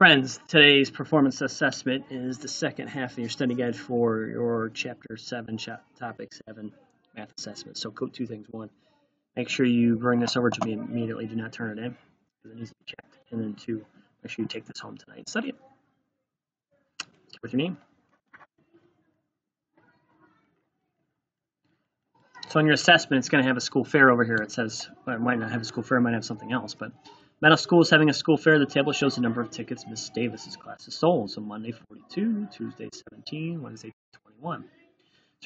Friends, today's performance assessment is the second half of your study guide for your chapter 7, topic 7, math assessment. So two things. One, make sure you bring this over to me immediately. Do not turn it in because it needs to be checked. And then two, make sure you take this home tonight and study it. With your name. So on your assessment, it's going to have a school fair over here. It says, well, it might not have a school fair, it might have something else, but Meadow School is having a school fair. The table shows the number of tickets Miss Davis's class has sold. So Monday 42, Tuesday 17, Wednesday 21. So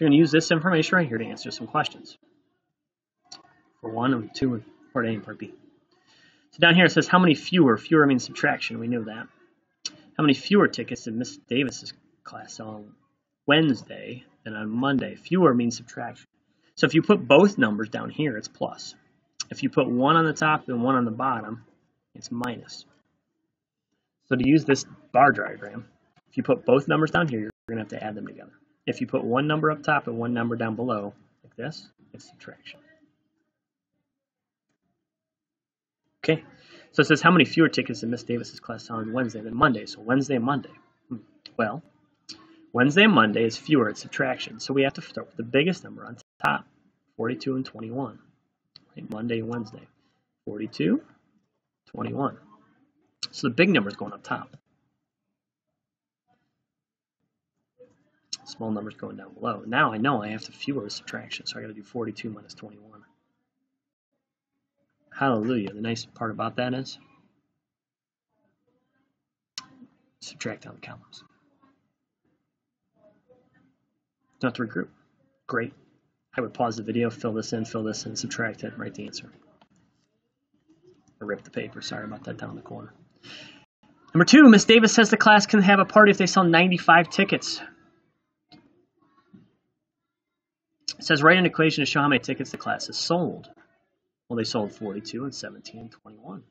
you're going to use this information right here to answer some questions. For one and two, part A and part B. So down here it says how many fewer, fewer means subtraction, we knew that. How many fewer tickets did Miss Davis's class sell on Wednesday than on Monday? Fewer means subtraction. So if you put both numbers down here, it's plus. If you put one on the top and one on the bottom, it's minus. So to use this bar diagram, if you put both numbers down here, you're going to have to add them together. If you put one number up top and one number down below, like this, it's subtraction. Okay, so it says how many fewer tickets did Miss Davis's class sell on Wednesday than Monday? So Wednesday Monday. Hmm. Well, Wednesday and Monday is fewer, it's subtraction. So we have to start with the biggest number on top, 42 and 21. Right? Monday Wednesday. 42 21. So the big number is going up top. Small numbers going down below. Now I know I have to fewer subtraction, so I got to do 42 minus 21. Hallelujah. The nice part about that is subtract out the columns. Don't have to regroup. Great. I would pause the video, fill this in, fill this in, subtract it, write the answer. I ripped the paper. Sorry about that down in the corner. Number two, Miss Davis says the class can have a party if they sell 95 tickets. It says write an equation to show how many tickets the class has sold. Well, they sold 42 and 17 and 21.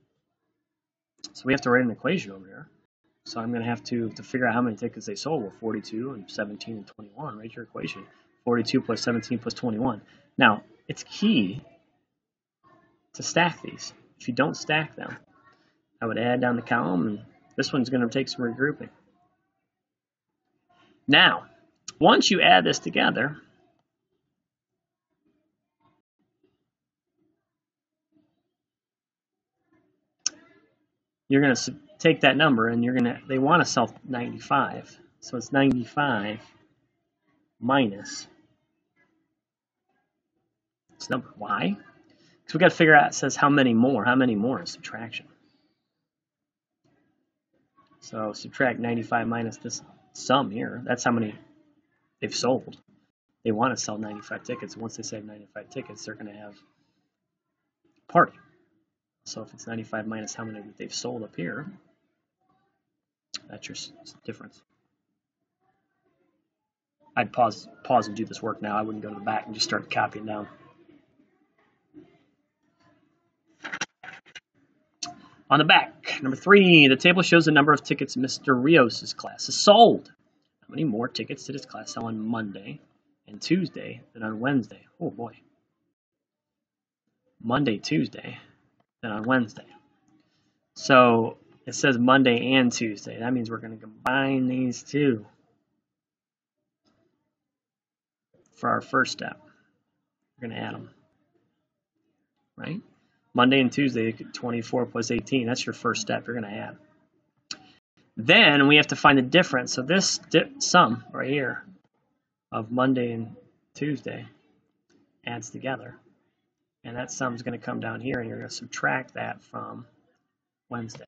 So we have to write an equation over here. So I'm going to have to, to figure out how many tickets they sold. Well, 42 and 17 and 21. Write your equation. 42 plus 17 plus 21. Now, it's key to stack these. If you don't stack them, I would add down the column, and this one's going to take some regrouping. Now, once you add this together, you're going to take that number and you're going to, they want to sell 95. So it's 95 minus this number. Why? So we got to figure out, it says how many more. How many more is subtraction? So subtract 95 minus this sum here. That's how many they've sold. They want to sell 95 tickets. Once they sell 95 tickets, they're going to have a party. So if it's 95 minus how many that they've sold up here, that's your difference. I'd pause pause and do this work now. I wouldn't go to the back and just start copying down. On the back, number three, the table shows the number of tickets Mr. Rios' class has sold. How many more tickets did his class sell on Monday and Tuesday than on Wednesday? Oh boy. Monday, Tuesday, than on Wednesday. So it says Monday and Tuesday. That means we're going to combine these two for our first step. We're going to add them. Right? Monday and Tuesday, 24 plus 18. That's your first step you're going to add. Then we have to find the difference. So this sum right here of Monday and Tuesday adds together. And that sum is going to come down here, and you're going to subtract that from Wednesday.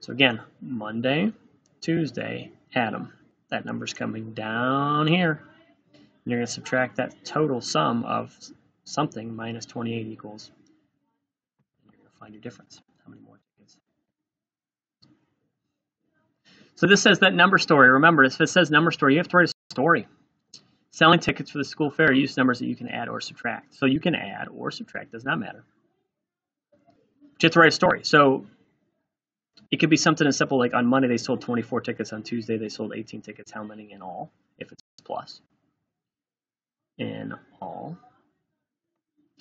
So again, Monday, Tuesday, Adam that number's coming down here. And you're going to subtract that total sum of something minus 28 equals. And you're going to find your difference. How many more tickets? So this says that number story. Remember, if it says number story, you have to write a story. Selling tickets for the school fair use numbers that you can add or subtract. So you can add or subtract, does not matter. But you have to write a story. So it could be something as simple like on Monday they sold 24 tickets, on Tuesday they sold 18 tickets. How many in all? If it's plus. In all.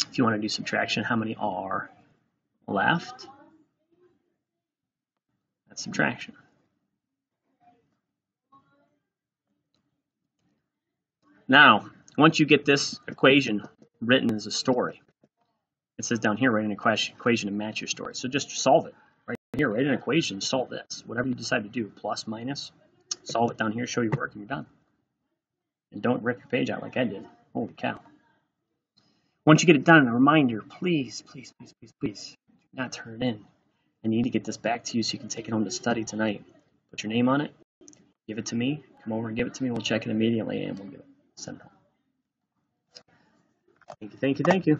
If you want to do subtraction, how many are left? That's subtraction. Now, once you get this equation written as a story, it says down here, write an equation, to match your story. So just solve it. Here, write an equation, solve this. Whatever you decide to do, plus, minus, solve it down here, show your work, and you're done. And don't rip your page out like I did. Holy cow. Once you get it done, a reminder, please, please, please, please, please, do not turn it in. I need to get this back to you so you can take it home to study tonight. Put your name on it, give it to me, come over and give it to me, we'll check it immediately, and we'll get it sent home. Thank you, thank you, thank you.